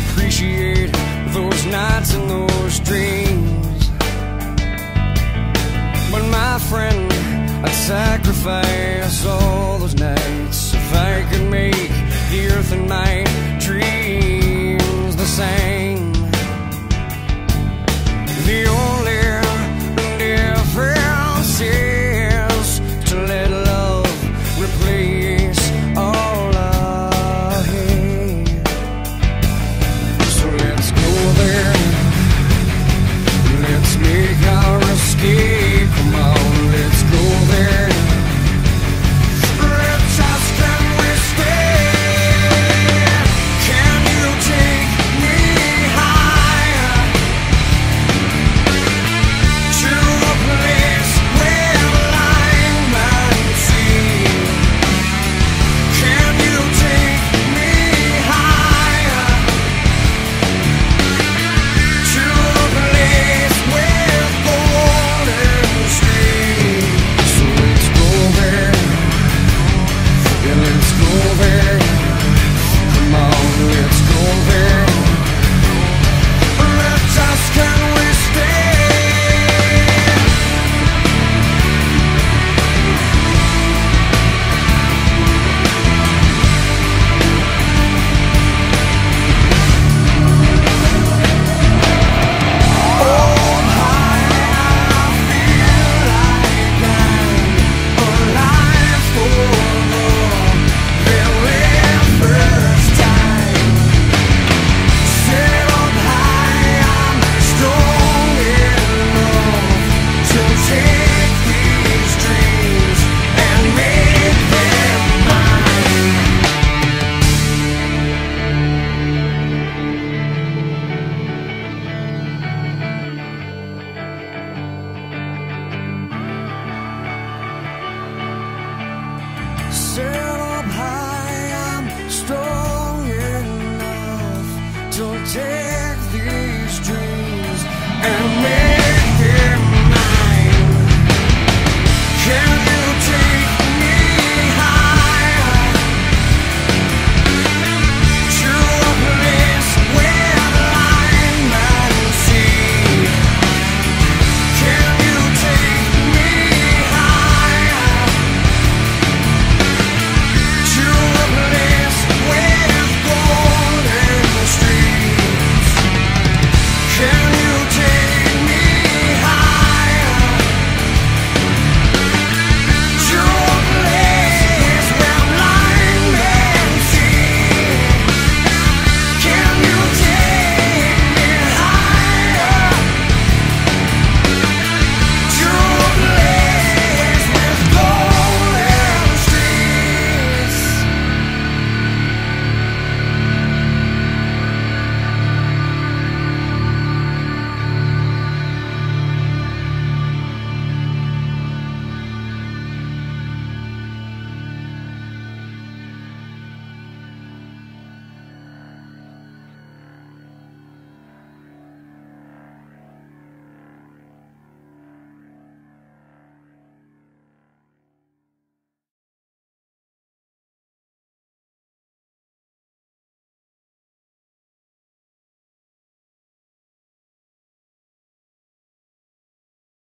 appreciate those nights and those dreams. But my friend, I'd sacrifice all those nights.